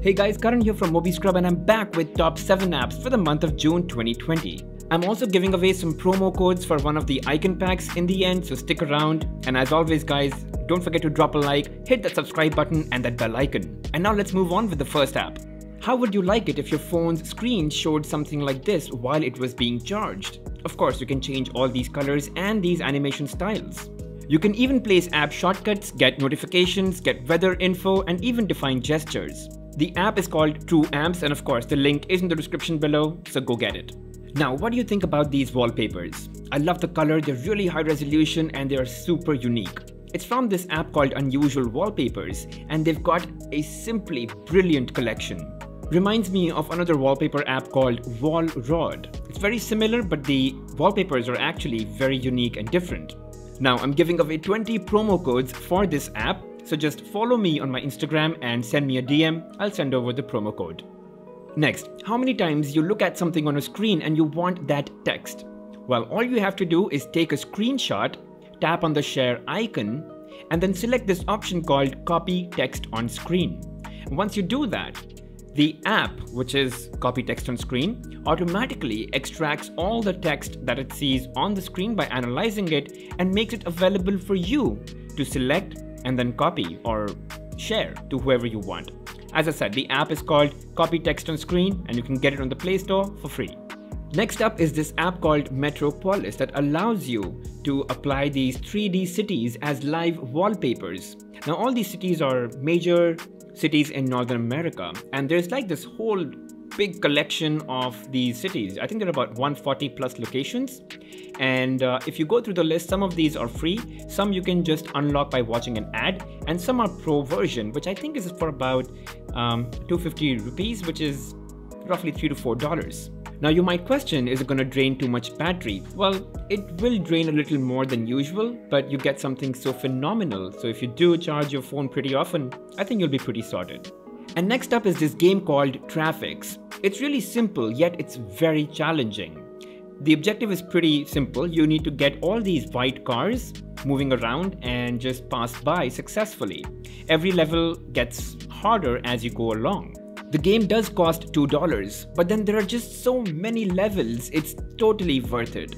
Hey guys, Karan here from MobiScrub and I'm back with top 7 apps for the month of June 2020. I'm also giving away some promo codes for one of the icon packs in the end, so stick around. And as always guys, don't forget to drop a like, hit that subscribe button and that bell icon. And now let's move on with the first app. How would you like it if your phone's screen showed something like this while it was being charged? Of course, you can change all these colors and these animation styles. You can even place app shortcuts, get notifications, get weather info, and even define gestures. The app is called True Amps, and of course, the link is in the description below, so go get it. Now, what do you think about these wallpapers? I love the color, they're really high resolution, and they're super unique. It's from this app called Unusual Wallpapers, and they've got a simply brilliant collection. Reminds me of another wallpaper app called Wall Rod. It's very similar, but the wallpapers are actually very unique and different. Now, I'm giving away 20 promo codes for this app, so just follow me on my Instagram and send me a DM. I'll send over the promo code. Next, how many times you look at something on a screen and you want that text? Well, all you have to do is take a screenshot, tap on the share icon, and then select this option called copy text on screen. Once you do that, the app, which is copy text on screen, automatically extracts all the text that it sees on the screen by analyzing it and makes it available for you to select and then copy or share to whoever you want. As I said, the app is called Copy Text on Screen and you can get it on the Play Store for free. Next up is this app called Metropolis that allows you to apply these 3D cities as live wallpapers. Now all these cities are major cities in Northern America and there's like this whole big collection of these cities. I think there are about 140 plus locations and uh, if you go through the list, some of these are free, some you can just unlock by watching an ad, and some are pro version, which I think is for about um, 250 rupees, which is roughly three to four dollars. Now you might question, is it to drain too much battery? Well, it will drain a little more than usual, but you get something so phenomenal. So if you do charge your phone pretty often, I think you'll be pretty sorted. And next up is this game called Traffix. It's really simple, yet it's very challenging. The objective is pretty simple. You need to get all these white cars moving around and just pass by successfully. Every level gets harder as you go along. The game does cost $2, but then there are just so many levels, it's totally worth it.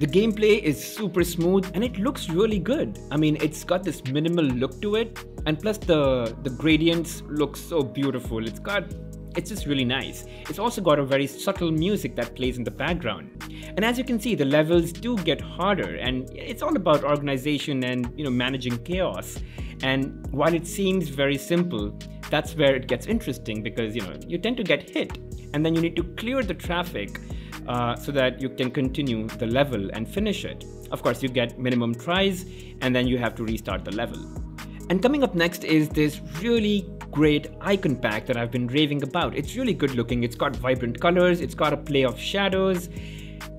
The gameplay is super smooth and it looks really good. I mean, it's got this minimal look to it and plus the, the gradients look so beautiful. It's got it's just really nice. It's also got a very subtle music that plays in the background. And as you can see, the levels do get harder and it's all about organization and you know managing chaos. And while it seems very simple, that's where it gets interesting because you know you tend to get hit and then you need to clear the traffic uh, so that you can continue the level and finish it. Of course, you get minimum tries and then you have to restart the level. And coming up next is this really great icon pack that I've been raving about. It's really good looking, it's got vibrant colors, it's got a play of shadows,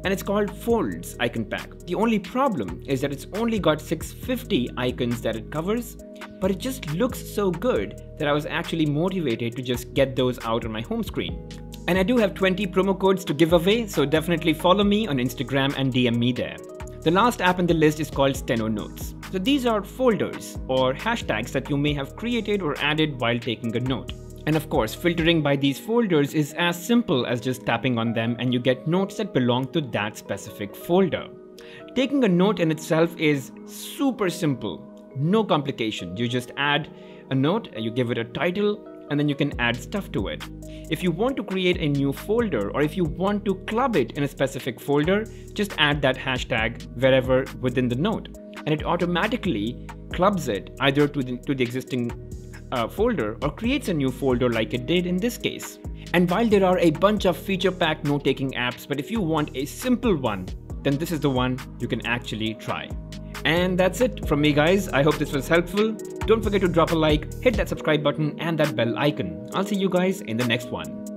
and it's called Folds Icon Pack. The only problem is that it's only got 650 icons that it covers, but it just looks so good that I was actually motivated to just get those out on my home screen. And I do have 20 promo codes to give away, so definitely follow me on Instagram and DM me there. The last app in the list is called Steno Notes. So these are folders or hashtags that you may have created or added while taking a note. And of course, filtering by these folders is as simple as just tapping on them and you get notes that belong to that specific folder. Taking a note in itself is super simple, no complication. You just add a note, you give it a title, and then you can add stuff to it. If you want to create a new folder or if you want to club it in a specific folder, just add that hashtag wherever within the note. And it automatically clubs it either to the, to the existing uh, folder or creates a new folder like it did in this case. And while there are a bunch of feature packed note taking apps, but if you want a simple one, then this is the one you can actually try. And that's it from me guys. I hope this was helpful. Don't forget to drop a like, hit that subscribe button and that bell icon. I'll see you guys in the next one.